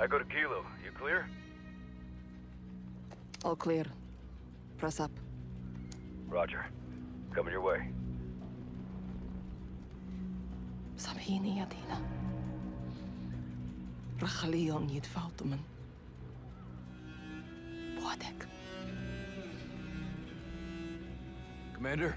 I go to Kilo. You clear? All clear. Press up. Roger. Coming your way. سامحيني يا دينا رح خليهم يتفاوتوا من بوعدك Commander?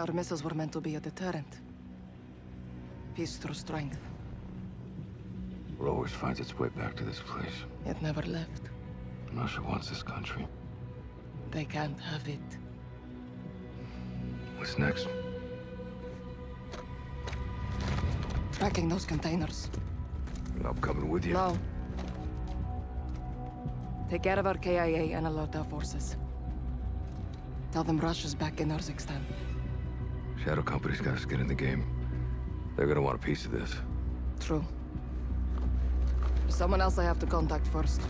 Our missiles were meant to be a deterrent. Peace through strength. It always finds its way back to this place. It never left. Russia wants this country. They can't have it. What's next? Tracking those containers. I'm coming with you. No. Take care of our KIA and alert our forces. Tell them Russia's back in Urzikstan. Shadow Company's got to get in the game. They're gonna want a piece of this. True. There's someone else I have to contact first.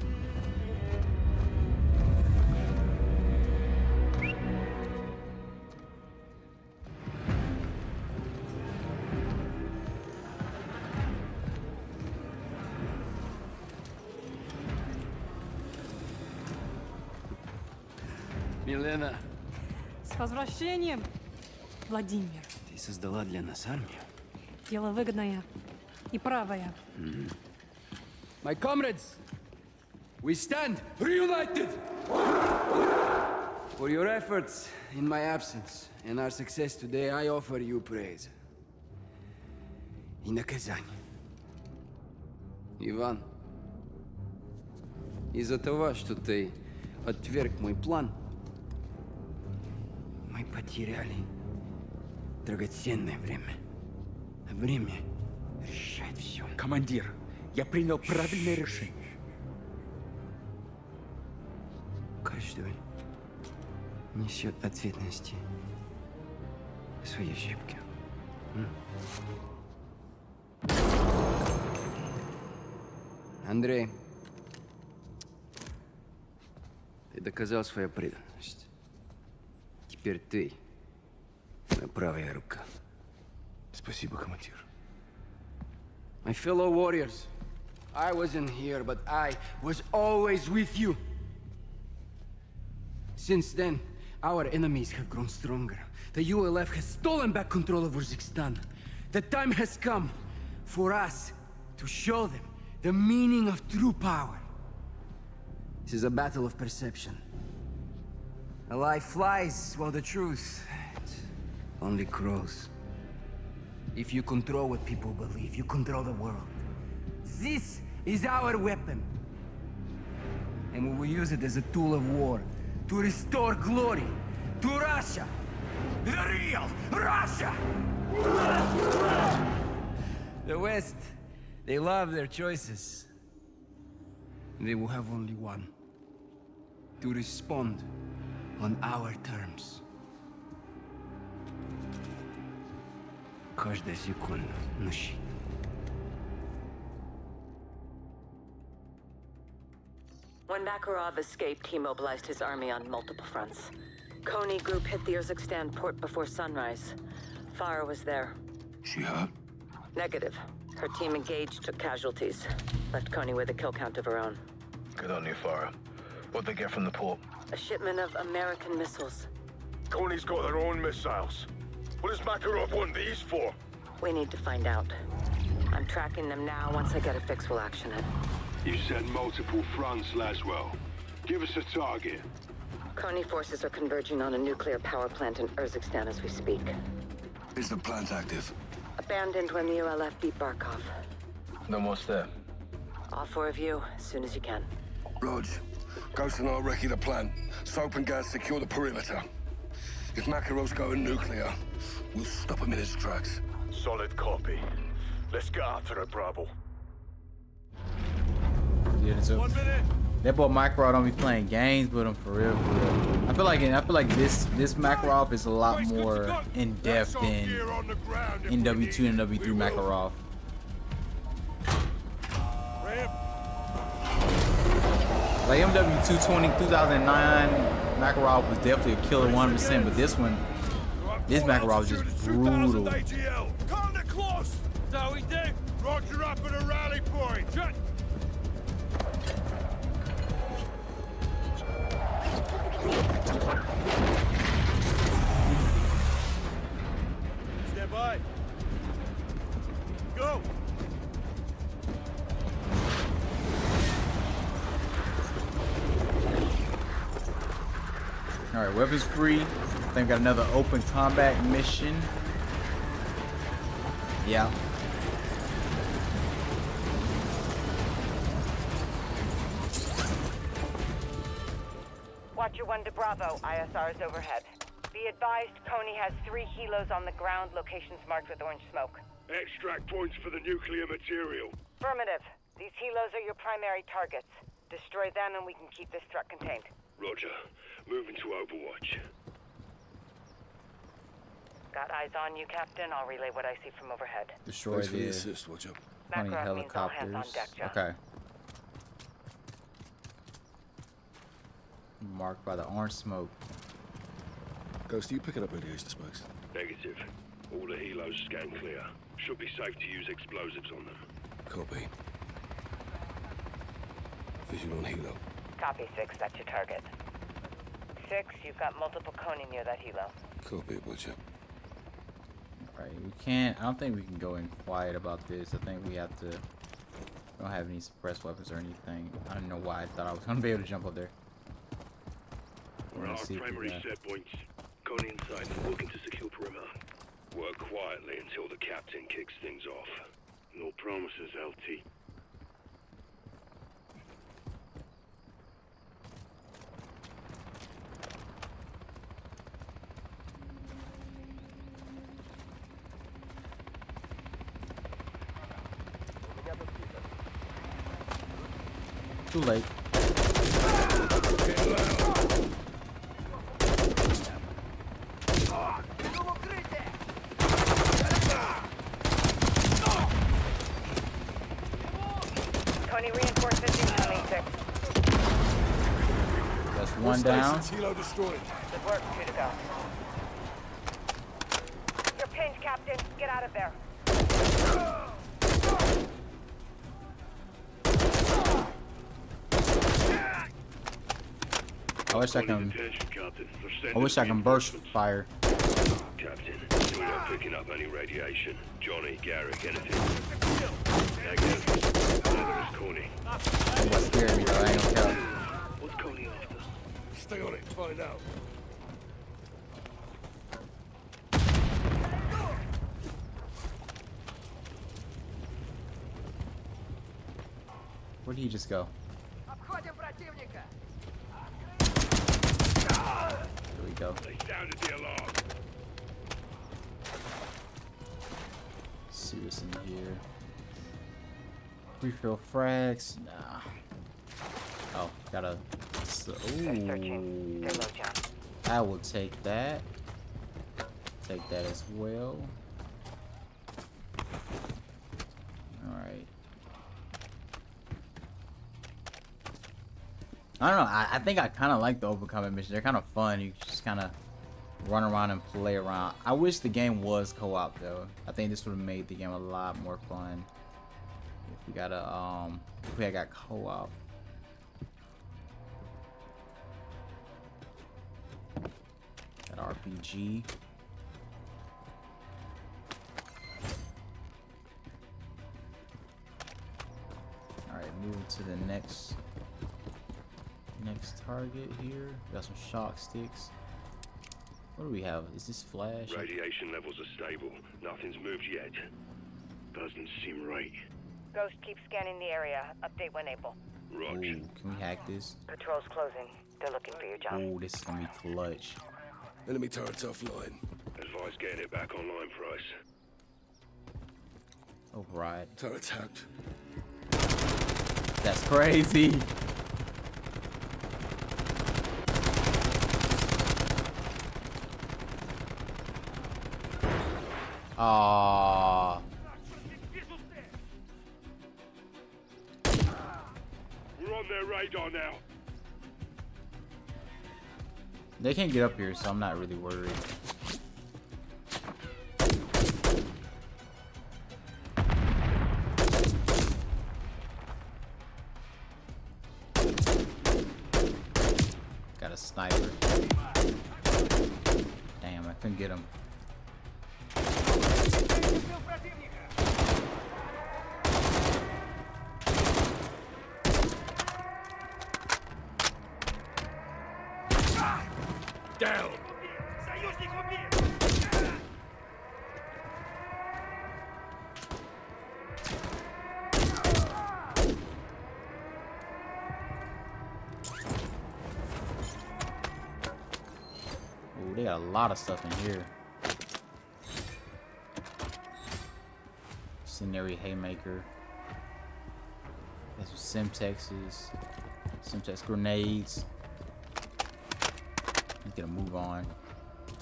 Милена, С возвращением, Владимир. ты создала для нас армию? Дело выгодное и правое. My comrades, we stand reunited! For your efforts in my absence and our success today, I offer you praise. И наказание. Иван, из-за того, что ты отверг мой план, мы потеряли драгоценное время. Время решает все. Командир, я принял правильное решение. Каждый несет ответственности за свои ошибки. Андрей, ты доказал свою преданность. Теперь ты правая рука. Спасибо, командир. My fellow warriors, I wasn't here, but I was always with you. Since then, our enemies have grown stronger. The ULF has stolen back control of Urzikstan. The time has come for us to show them the meaning of true power. This is a battle of perception. A lie flies while the truth only grows. If you control what people believe, you control the world. This is our weapon. And we will use it as a tool of war to restore glory to Russia. The real Russia! The West, they love their choices. They will have only one. To respond on our terms. When Makarov escaped, he mobilized his army on multiple fronts. Konni group hit the Urzikstan port before sunrise. Farah was there. She hurt? Negative. Her team engaged, took casualties. Left Konni with a kill count of her own. Good on you, Farah. What'd they get from the port? A shipment of American missiles. Konni's got their own missiles. What does Makarov want these for? We need to find out. I'm tracking them now. Once I get a fix, we'll action it. You said multiple fronts, Laswell. Give us a target. Konni forces are converging on a nuclear power plant in Urzikstan as we speak. Is the plant active? Abandoned when the ULF beat Barkov. Then what's there? All four of you, as soon as you can. Rog, Ghost and I'll recce the plant. Soap and Gaz secure the perimeter. If Makarov's going nuclear, we'll stop him in his tracks. Solid copy. Let's get after it, Bravo. Yeah, so that boy Makarov don't be playing games with him for real, for real. I feel like I feel like this this Makarov is a lot more in depth than MW2 and MW3 Makarov. Like MW2 20, 2009 Makarov was definitely a killer 100%, but this one, this Makarov was just brutal. Calm it close! We! Roger up at a rally point! Stand by. Go! All right, weapons free. I think we got another open combat mission. Yeah. Watcher 1 to Bravo, ISR is overhead. Be advised, Konni has three helos on the ground, locations marked with orange smoke. Extract points for the nuclear material. Affirmative. These helos are your primary targets. Destroy them and we can keep this threat contained. Roger. Moving to Overwatch. Got eyes on you, Captain. I'll relay what I see from overhead. Destroy Thanks for the the assist, Watcher. 20 Makarov means all hands on helicopters. deck, Okay. Marked by the orange smoke. Ghost, are you picking up radiation spikes? Negative. All the helos scan clear. Should be safe to use explosives on them. Copy. Vision on helo. Copy, 6. That's your target. 6, you've got multiple Konni near that helo. Copy, Watcher. Right, we can't. I don't think we can go in quiet about this. I think we have to. We don't have any suppressed weapons or anything. I don't know why I thought I was gonna be able to jump up there. We're We're our see primary set points. Konni inside and working to secure perimeter. Work quietly until the captain kicks things off. No promises, LT. Too late. Konni reinforcements incoming, 6. That's one down. Helo destroyed. Good work. Two to go. You're pinned, Captain. Get out of there. I wish I can. Attention, Captain. They're I wish I can burst reinforcements. fire. Captain, we're not picking up any radiation. Johnny, Garrick, anything. Negative. Neither is Konni. That's what scared me though. I ain't gonna. What's Konni after? Stay on it, find out. Where did he just go? There we go. They sounded the alarm. see what's in here. Refill frags. Nah. Oh, gotta. So, Searching. Stay low, John. I will take that. Take that as well. Alright. I don't know. I, I think I kind of like the open combat missions. They're kind of fun. You just kind of run around and play around. I wish the game was co-op though. I think this would have made the game a lot more fun. If we got a um, if we got co-op. That RPG. Alright, moving to the next next target here. Got some shock sticks. What do we have? Is this flash? Radiation levels are stable. Nothing's moved yet. Doesn't seem right. Ghost, keep scanning the area. Update when able. Ooh, Roger. can we hack this? Patrol's closing. They're looking for you, John. Ooh, this is gonna be clutch. Enemy turrets offline. Advise getting it back online, Price. Oh, right. Turrets hacked. That's crazy. Aww. We're on their radar now. They can't get up here, so I'm not really worried. Lot of stuff in here. Scenery Haymaker. There's some Semtexes. Semtex grenades. Let's get a move on.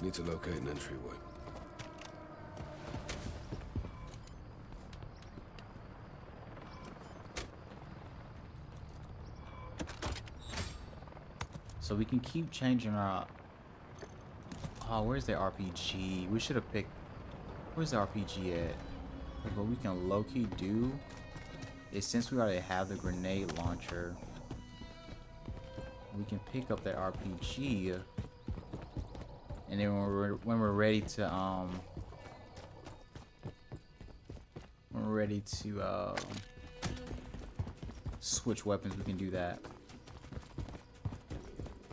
Need to locate an entryway. So we can keep changing our... Oh, where's the RPG? We should have picked... Where's the RPG at? 'Cause what we can low-key do is since we already have the grenade launcher, we can pick up that RPG and then when we're, when we're ready to, um... When we're ready to, um... Switch weapons, we can do that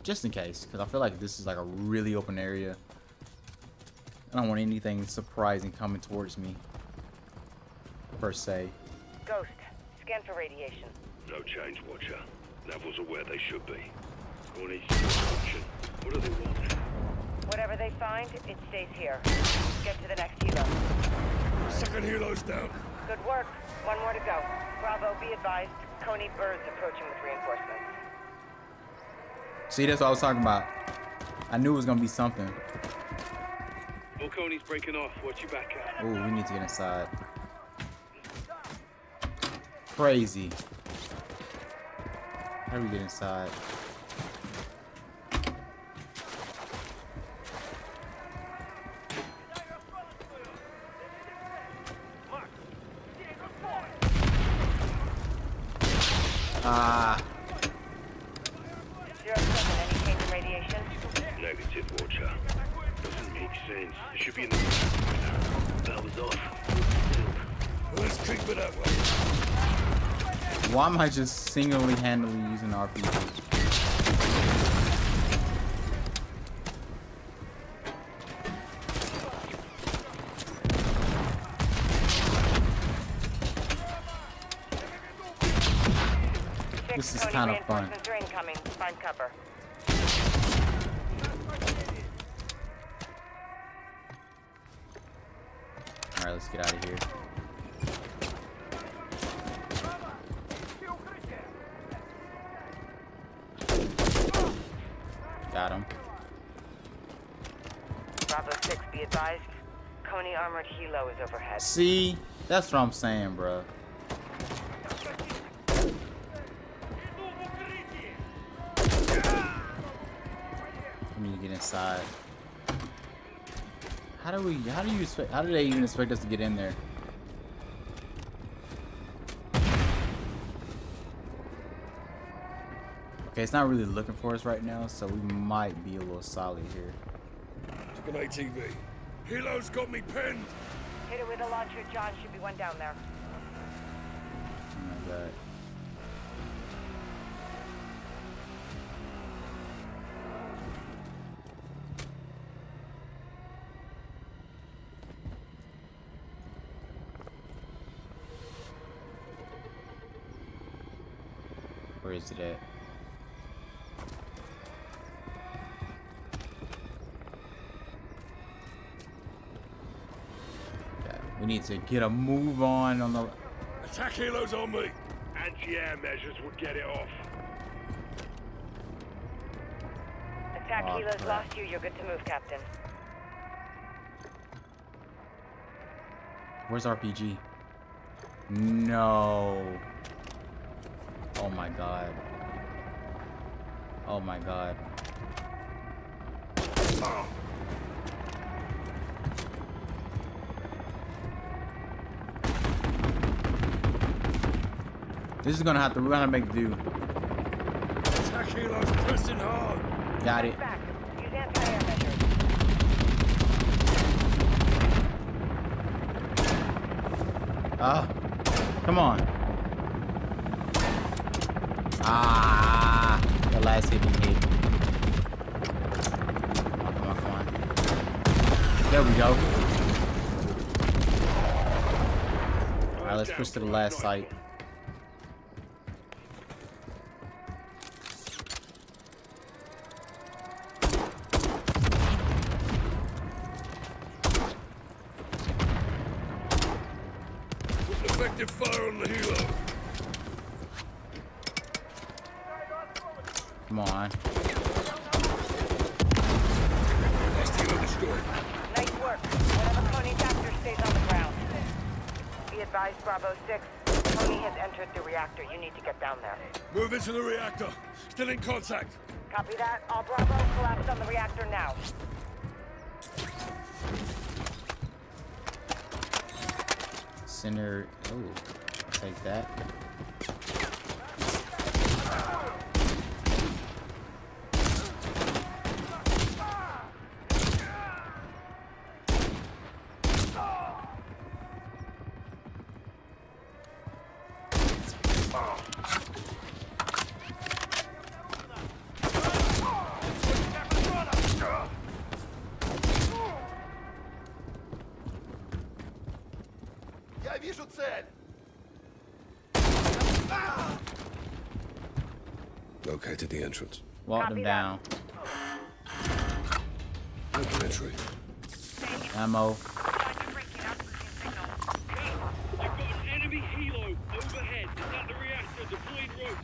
just in case, because I feel like this is like a really open area. I don't want anything surprising coming towards me, per se. Ghost, scan for radiation. No change, Watcher. Levels are where they should be. Corny's option. What do they want? Whatever they find, it stays here. Get to the next helo. Second helo's down. Good work. One more to go. Bravo, be advised. Konni Bird's approaching with reinforcements. See, that's what I was talking about. I knew it was gonna be something. Well, Konni's breaking off. What you back at? Oh, we need to get inside. Crazy. How do we get inside? Ah. Zero seven, any change in radiation? Negative, Watcher. Doesn't make sense. It should be in the right now. Power's off. Let's keep it that way. Why am I just single-handedly using RPG? This is kind of fun. reinforcements incoming. Find cover. Alright, let's get out of here. Got him. Bravo 6, be advised. Konni armored helo is overhead. See? That's what I'm saying, bro. Need to get inside. How do we? How do you expect? How do they even expect us to get in there? Okay, it's not really looking for us right now, so we might be a little solid here. Took an ATV. Helo's got me pinned. Hit it with a launcher, John. Should be one down there. Oh my god. Is it at? Yeah, we need to get a move on on the Attack helo's on me. Anti-air measures would get it off. Attack Oh, helo's crap. lost you. You're good to move, Captain. Where's RPG? No. Oh my god. Oh my god. This is gonna have to, we're gonna make do. Attack helos pressing hard. Got it. Ah, come on. Ah, the last hit we hit. Come on, come on. There we go. All right, let's push to the last site. Contact. Entrance. Walk them down. Open entry. Ammo. You've enemy helo overhead. It's at the reactor, deployed rope.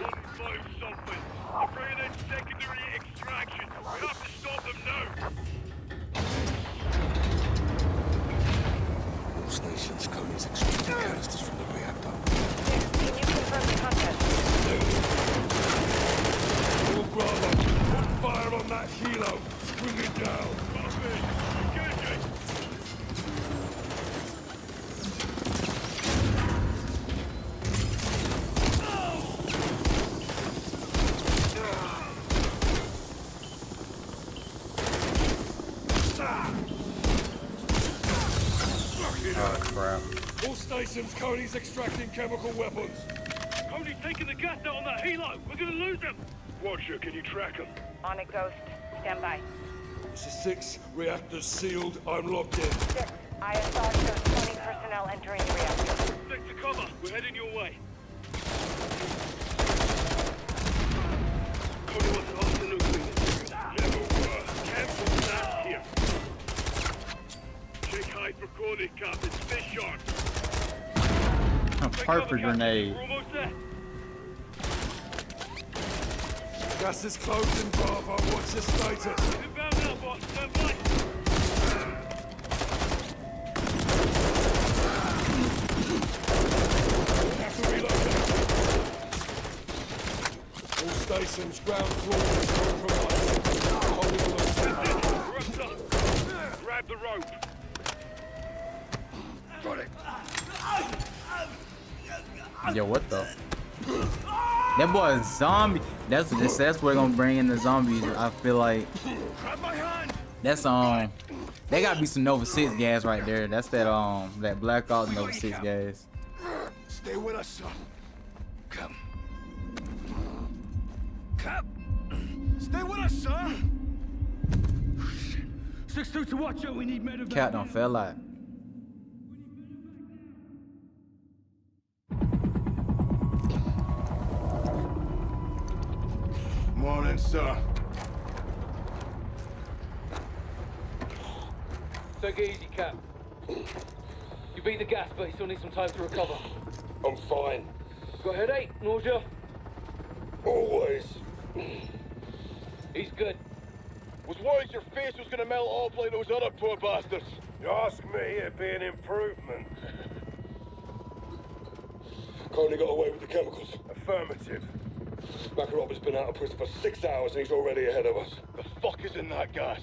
One five something. Afraid of secondary extraction. We have to stop them now. All stations, Konni's extracting canisters from the reactor. Can you confirm the contents? All Bravo, put fire on that helo. Bring it down. Copy. Engaging. Oh crap. All stations, Konni's extracting chemical weapons. Cody's taking the gas out on that helo. We're gonna lose him. Watcher, can you track him? On it, Ghost. Stand by. This is six. Reactors sealed. I'm locked in. Six. ISR shows 20 personnel entering the reactor. Stick to cover. We're heading your way. Konni wants to hold the nuclear. Never were. Cancel that here. Check height for Konni, Captain. Stay sharp. A Take cover, perfect Captain. grenade. We're almost there. Gas is closing, Bravo. What's your status? Inbound now, boss. Stand by. Have to relocate. All stations, ground floor is compromised. Holding alert. We're up top. Grab the rope. Yo, what the? That boy is zombie. That's that's, that's where gonna bring in the zombies. I feel like Grab my hand. that's um, they gotta be some Nova Six gas right there. That's that um, that Black Ops Nova Six gas. Stay with us, son. Come. Come. Stay with us, son. Six two to watch out. We need medevac. Cat don't fell out. Morning, sir. Take it easy, Cap. You beat the gas, but you still need some time to recover. I'm fine. Got a headache? Nausea? Always. He's good. Was worried your face was gonna melt off like those other poor bastards. You ask me, it'd be an improvement. Coney got away with the chemicals. Affirmative. Makarov has been out of prison for six hours and he's already ahead of us. The fuck is in that gas?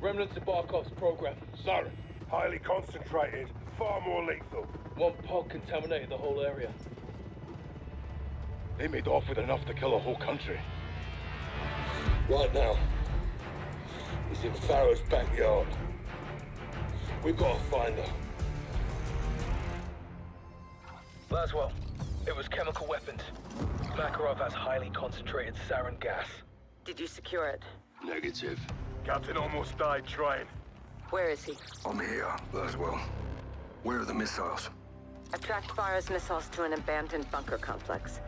Remnants of Barkov's program. Sorry. Highly concentrated, far more lethal. One pod contaminated the whole area. They made off with enough to kill a whole country. Right now, he's in Farah's backyard. We've got to find her. Laswell, it was chemical weapons. Makarov has highly concentrated sarin gas. Did you secure it? Negative. Captain almost died trying. Where is he? I'm here, Laswell. Where are the missiles? I tracked Farah's missiles to an abandoned bunker complex.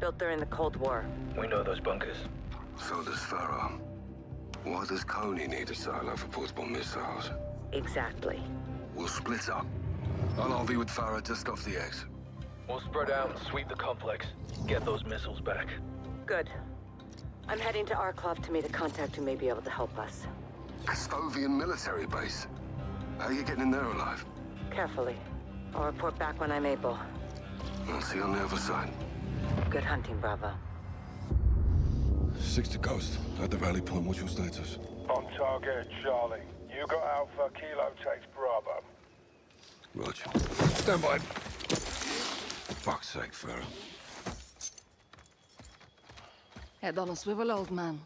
Built during the Cold War. We know those bunkers. So does Farah. Why does Konni need a silo for portable missiles? Exactly. We'll split up. I'll RV with Farah just off the X. We'll spread out and sweep the complex. Get those missiles back. Good. I'm heading to Arklov to meet a contact who may be able to help us. Kastovian military base. How are you getting in there alive? Carefully. I'll report back when I'm able. I'll see you on the other side. Good hunting, Bravo. Six to Ghost. At the rally point, what's your status? On target, Charlie. You got Alpha, Kilo takes Bravo. Roger. Stand by. Fuck's sake, Farah. Head on a swivel, old man.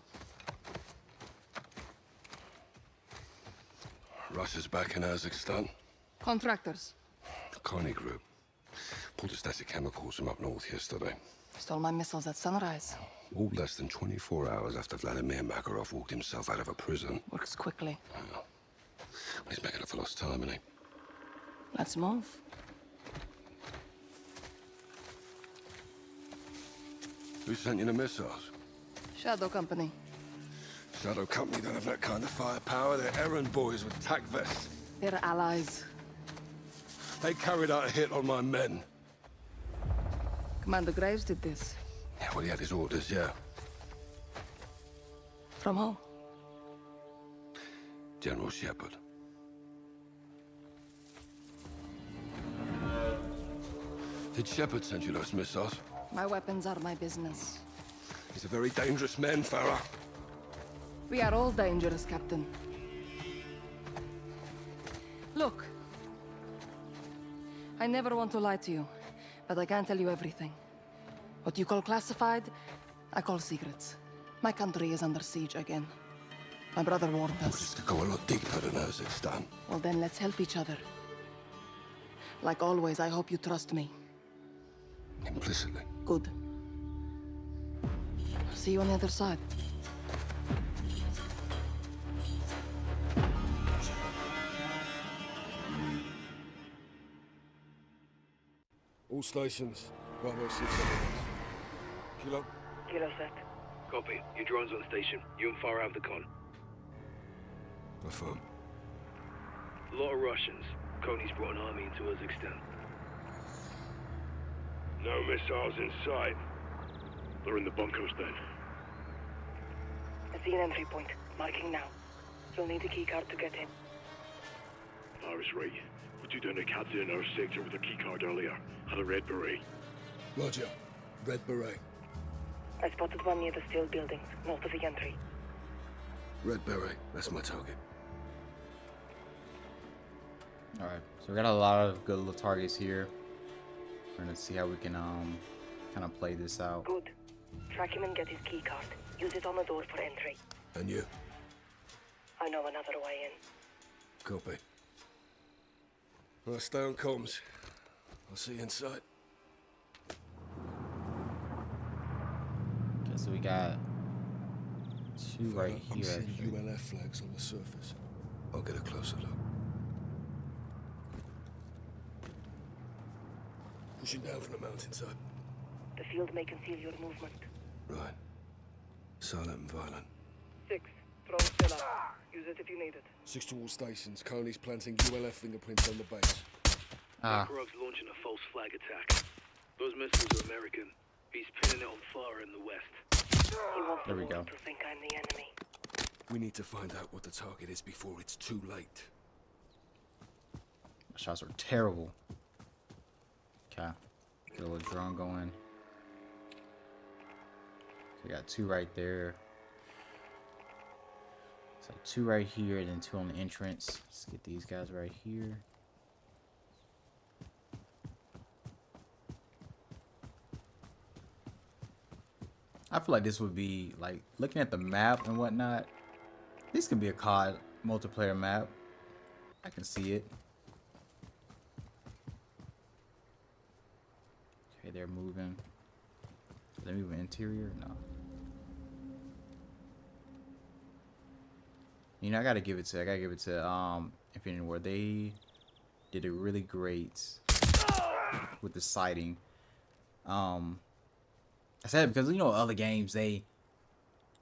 Russia's back in Urzikstan. Contractors. Konni Group. Pulled a stash of chemicals from up north yesterday. Stole my missiles at sunrise. All less than 24 hours after Vladimir Makarov walked himself out of a prison. Works quickly. He's making up for lost time, isn't he? Let's move. Who sent you the missiles? Shadow Company. Shadow Company don't have that kind of firepower. They're errand boys with tac vests. They're allies. They carried out a hit on my men. Commander Graves did this. Yeah, well, he had his orders, yeah. From who? General Shepard. Did Shepard send you those missiles? My weapons are my business. He's a very dangerous man, Farah. We are all dangerous, Captain. Look. I never want to lie to you, but I can't tell you everything. What you call classified, I call secrets. My country is under siege again. My brother warned us. This could go a lot deeper than Urzikstan. Well, then let's help each other. Like always, I hope you trust me. Implicitly. Good. I'll See you on the other side. All stations. Bravo 6 evidence. Kilo? Kilo set. Copy. Your drone's on the station. You and Far have the con. Affirm. A lot of Russians. Konni's brought an army into Urzikstan. No missiles in sight. They're in the bunkers then. I see an entry point. Marking now. You'll need a keycard to get in. Iris right. We two down a captain in our sector with a keycard earlier. Had a red beret. Roger. Red beret. I spotted one near the steel buildings, north of the entry. Red beret. That's my target. Alright, so we got a lot of good little targets here. We're gonna see how we can um kind of play this out. Good. Track him and get his keycard. Use it on the door for entry. And you? I know another way in. Copy. Well, stay on comms. I'll see you inside. Okay, so we got two right here. I'm seeing. ULF flags on the surface. I'll get a closer look. Pushing down from the mountainside. The field may conceal your movement. Right. Silent and violent. Six. Drone still up. Use it if you need it. Six to all stations. Konni's planting ULF fingerprints on the base. Ah. Makarov's launching a false flag attack. Those missiles are American. He's pinning it on fire in the west. He wants There we go. to think I'm the enemy. We need to find out what the target is before it's too late. My shots are terrible. Okay. Get a little drone going. we got two right there. So two right here, and then two on the entrance. Let's get these guys right here. I feel like this would be like looking at the map and whatnot. This could be a COD multiplayer map. I can see it. They're moving. Are they moving interior? No. You know, I gotta give it to I gotta give it to um Infinity Ward. They did it really great with the sighting. Um I said because you know other games they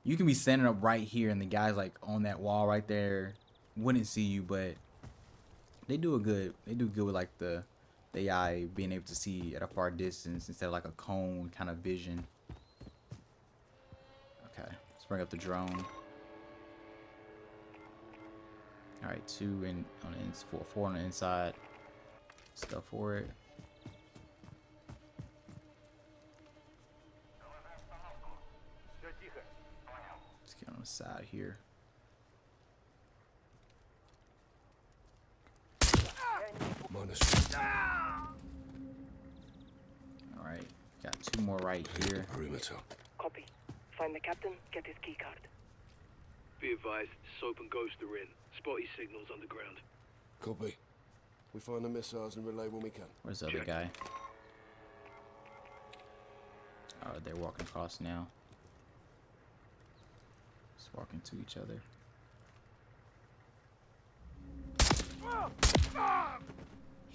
you can be standing up right here and the guy's like on that wall right there wouldn't see you, but they do a good they do good with like the the AI being able to see at a far distance instead of like a cone kind of vision. Okay, let's bring up the drone. All right, two in on the ins four, four on the inside. Stuff for it. Let's get on the side here. Minus. All right, got two more right here. Perimeter. Copy. Find the captain, get his key card. Be advised, Soap and Ghost are in. Spotty signals underground. Copy. We find the missiles and relay when we can. Where's the other guy? Oh, they're walking across now. Just walking to each other. Ah! Ah!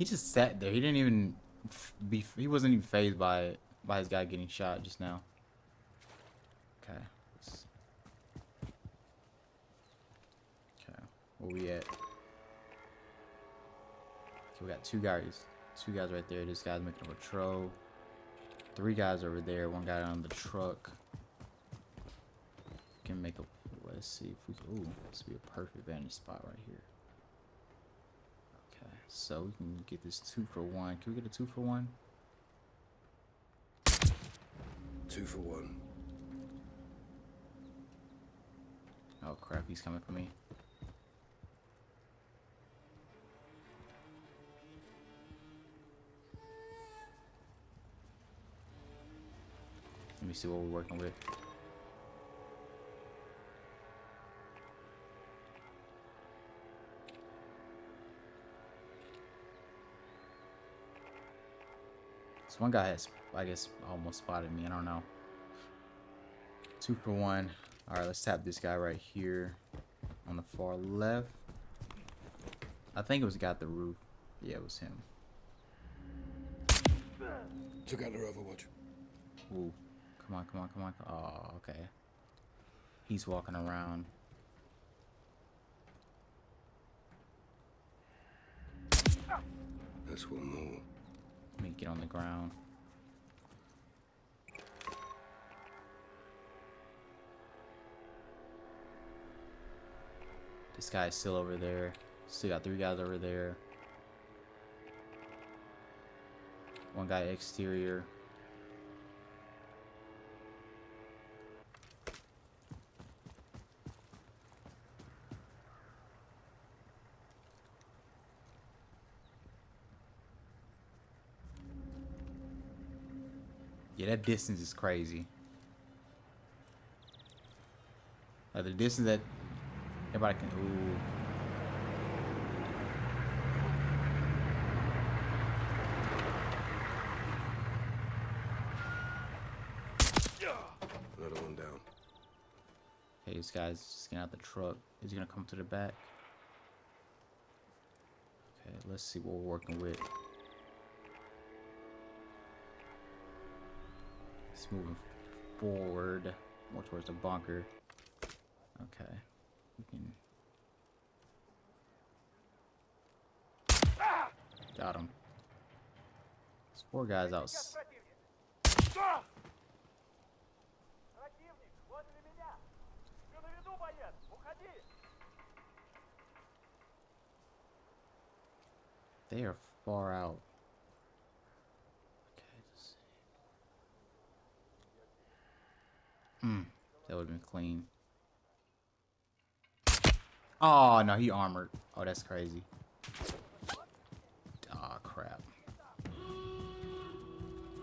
He just sat there. He didn't even be. He wasn't even phased by by his guy getting shot just now. Okay. Okay. Where we at? Okay, we got two guys. Two guys right there. This guy's making a patrol. Three guys over there. One guy on the truck. Can make a. Let's see if we. Ooh, this would be a perfect vantage spot right here. So we can get this two for one. Can we get a two for one? Two for one. Oh crap, he's coming for me. Let me see what we're working with. One guy has, I guess, almost spotted me. I don't know. Two for one. All right, let's tap this guy right here on the far left. I think it was got the roof. Yeah, it was him. Took out their overwatch. Ooh, come on, come on, come on. Oh, okay. He's walking around. That's one more. Let me get on the ground. This guy's still over there. Still got three guys over there. One guy exterior. That distance is crazy. Like the distance that everybody can. Ooh. Another one down. Okay, this guy's just getting out the truck. Is he gonna come to the back? Okay, let's see what we're working with. Moving forward, more towards the bunker. Okay, we can. Got him. There's four guys out. They are far out. Hmm. That would have been clean. Oh, no, he armored. Oh, that's crazy. Oh, crap.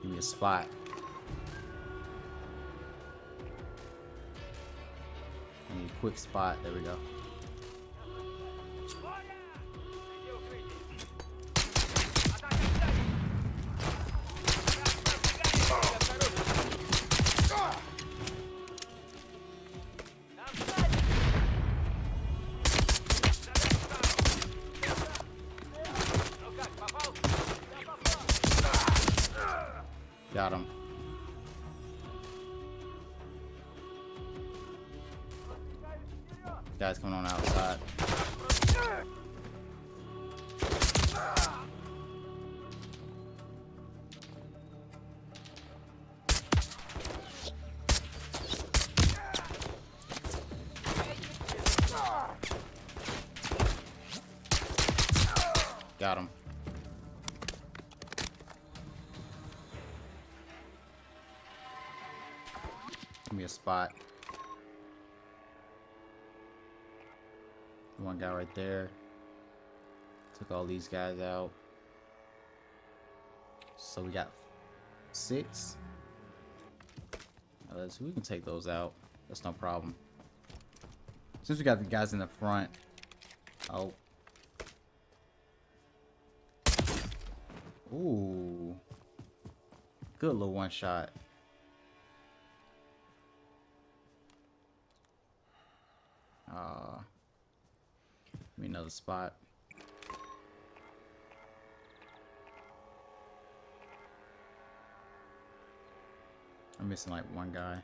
Give me a spot. I need a quick spot. There we go. A spot. One guy right there. Took all these guys out. So we got six. Uh, so we can take those out. That's no problem. Since we got the guys in the front. Oh. Ooh. Good little one shot. Give me another spot. I'm missing like one guy.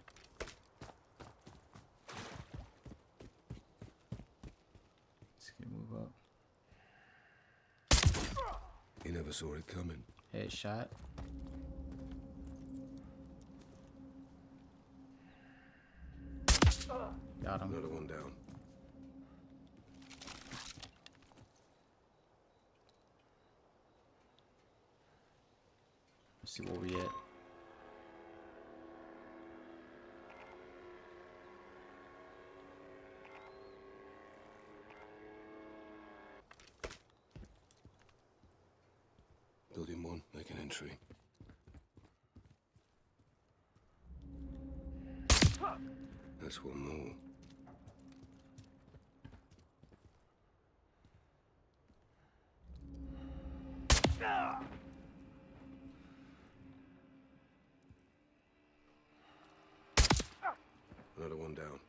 Let's get move up. You never saw it coming. Headshot. Got him. Another one down. Let's see where we at. Building one, make an entry. That's one more. Another one down.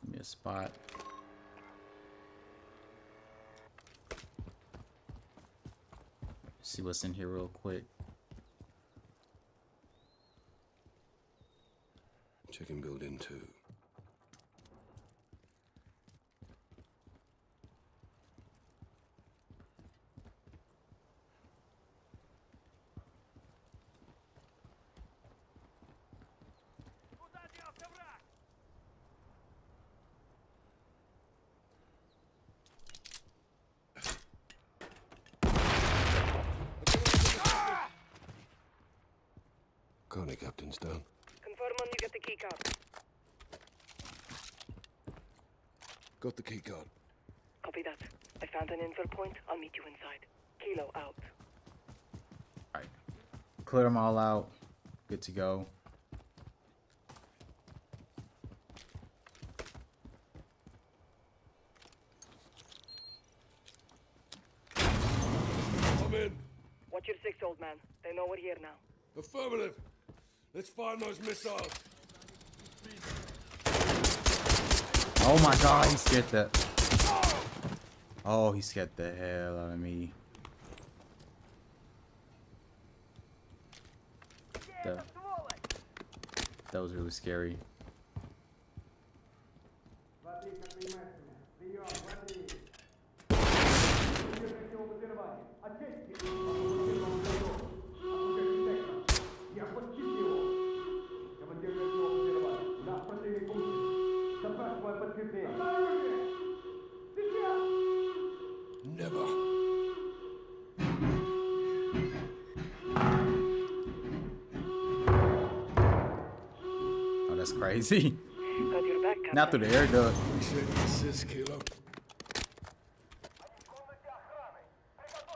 Give me a spot. See what's in here real quick. Checking building two. Konni, Captain's down. Confirm when you get the keycard. Got the keycard. Copy that. I found an infill point. I'll meet you inside. Kilo out. Clear them all out. Good to go. I'm in. Watch your six, old man. They know we're here now. Affirmative. Let's find those missiles. Oh my god, he scared the. Oh, he scared the hell out of me. That, was really scary. Crazy. Got your back, Not through the air duct.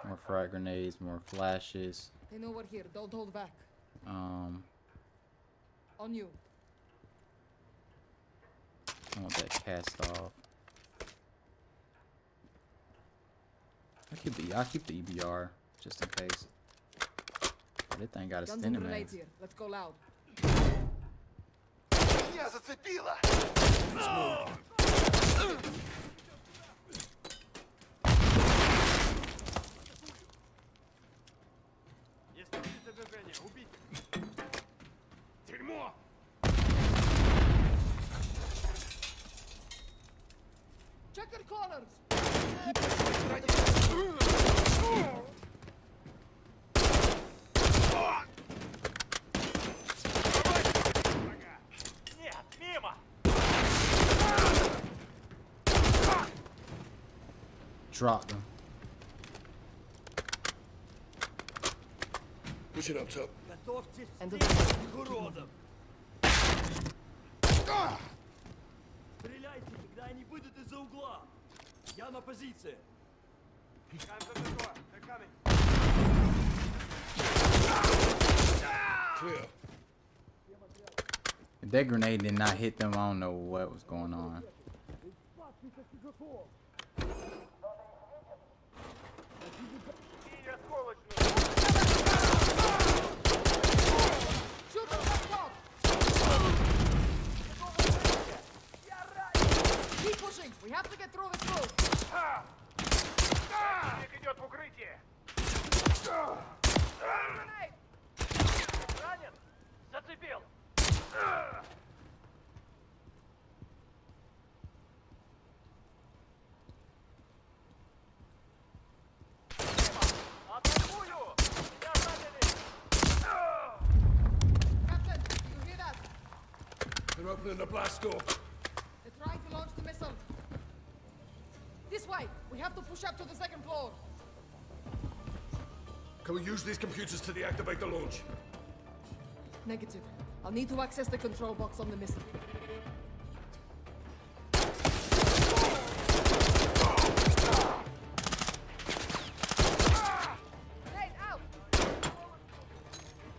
More frag grenades, more flashes. They know we're here. Don't hold back. Um, On you. I want that cast off. I keep the I keep the EBR just in case. That thing got a stinning man. here. Let's go loud. зацепило! Если видите движение, убейте! Дерьмо! Check your colors! Drop them. Push it up top. Готовьтесь And the к уродам! Стреляйте, когда они выйдут из-за угла! Я на позиции! Clear. If that grenade did not hit them, I don't know what was going on. Keep pushing. We have to get through this road. Их идет в укрытие! Grenade. Ранен? Зацепил! Атакую! Я раненый! Captain, you hear that? They're opening the blast door. We have to push up to the second floor. Can we use these computers to deactivate the launch? Negative. I'll need to access the control box on the missile.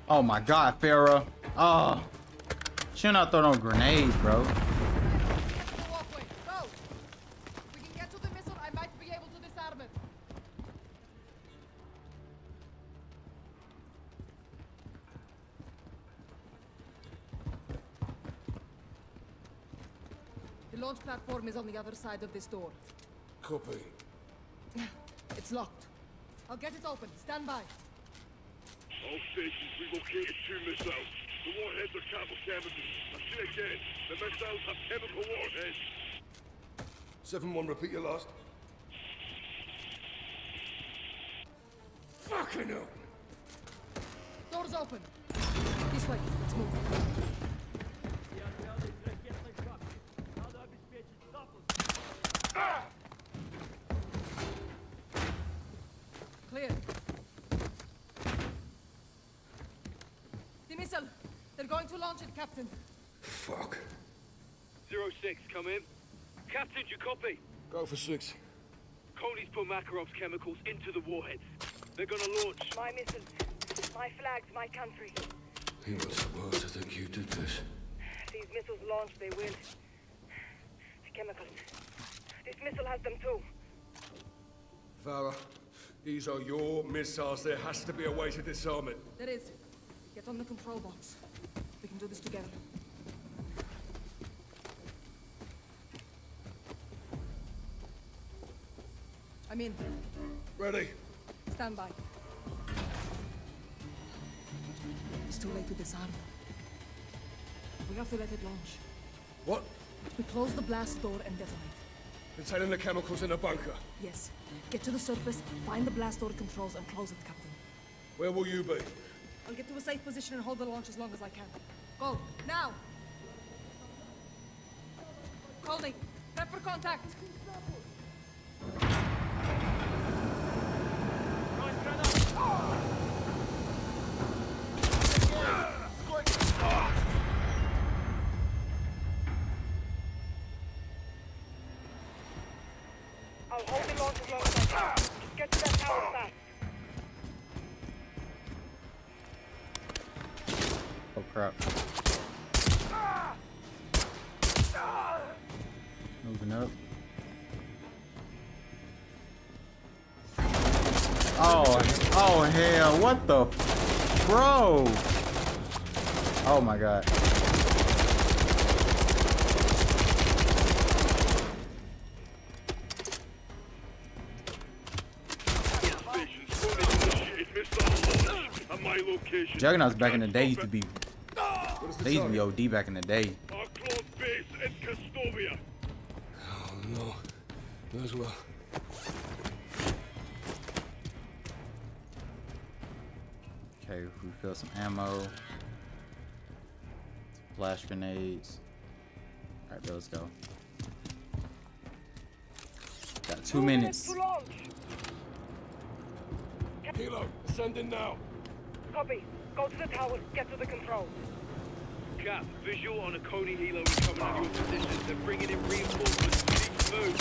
Oh my god, Farah. Ah. Oh. Should not throw no grenades, bro. Side of this door. Copy. It's locked. I'll get it open. Stand by. All stations we located two missiles. The warheads are capital chemicals. I say again, the missiles have chemical warheads. 7-1, repeat your last. Fucking hell! Doors open. This way. Let's move. Clear. The missile. They're going to launch it, Captain. Fuck. Zero six, come in. Captain, you copy? Go for six. Konni's put Makarov's chemicals into the warheads. They're gonna launch. My missiles, my flags, my country. He was supposed to think you did this. These missiles launch, they will. The chemicals. This missile has them too. Farah, these are your missiles. There has to be a way to disarm it. There is. Get on the control box. We can do this together. I'm in. Ready? Stand by. It's too late to disarm. We have to let it launch. What? We close the blast door and detonate. Containing the chemicals in the bunker. Yes. Get to the surface, find the blast door controls, and close it, Captain. Where will you be? I'll get to a safe position and hold the launch as long as I can. Go, now! Konni, prep for contact! What the, bro? Oh my god. Juggernaut's back in the day used to be. They used to be OD back in the day. Our close base in Kastovia. Oh no. Might as well. Some ammo. Flash grenades. Alright, let's go. Got two minutes. Kilo, sending now. Copy. Go to the tower. Get to the controls. Cap, visual on a Konni helo coming at your position. They're bringing in reinforcements. We move.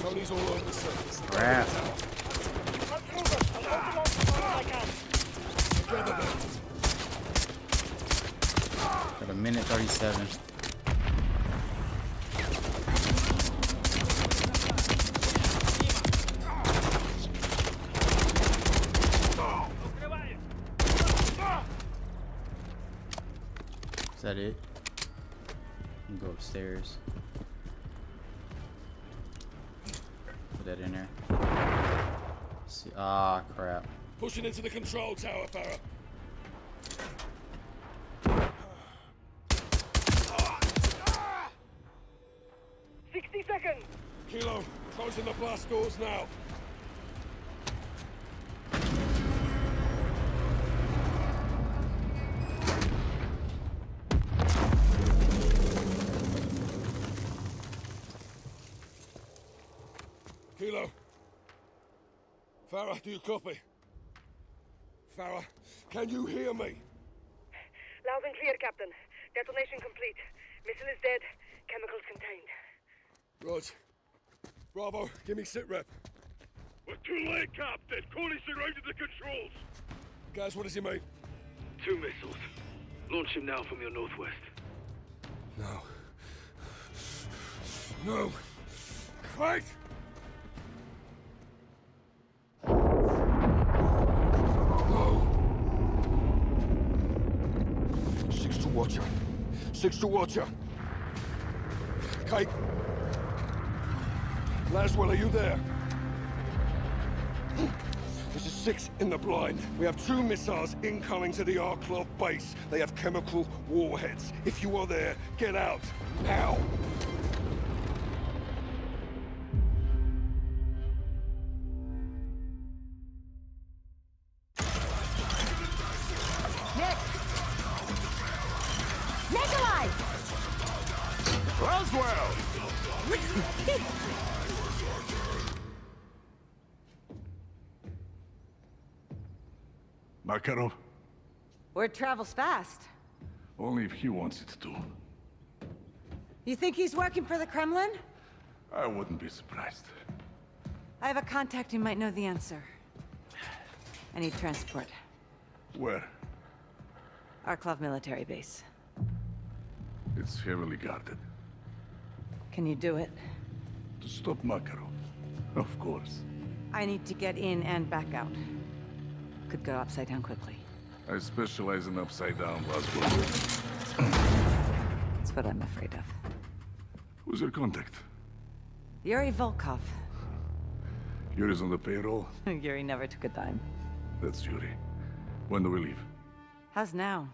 Tony's all over the surface. Crap. Hunt through them. I'll hold them on as long as I can. Together then. Got a minute 37. Is that it? Go upstairs. Put that in there. See, ah, crap. Pushing into the control tower, Farah. Sixty seconds. Kilo, closing the blast doors now. Kilo. Farah, do you copy? Farah, can you hear me? Loud and clear, Captain. Detonation complete. Missile is dead. Chemicals contained. Rog. Bravo, give me sit rep. We're too late, Captain. Konni surrounded the controls. Guys, what does he mean? Two missiles. Launch him now from your northwest. No. No. Wait! No. Six to Watcher. Six to Watcher. Kate. Laswell, are you there? This is six in the blind. We have two missiles incoming to the Arklov base. They have chemical warheads. If you are there, get out. Now. Makarov, Word travels fast. only if he wants it to. You think he's working for the Kremlin? I wouldn't be surprised. I have a contact who might know the answer. I need transport. Where? Arklov military base. It's heavily guarded. Can you do it? To stop Makarov. Of course. I need to get in and back out. Could go upside down quickly. I specialize in upside down Laswell. That's what I'm afraid of. Who's your contact? Yuri Volkov. Yuri's on the payroll? Yuri never took a dime. That's Yuri. When do we leave? How's now?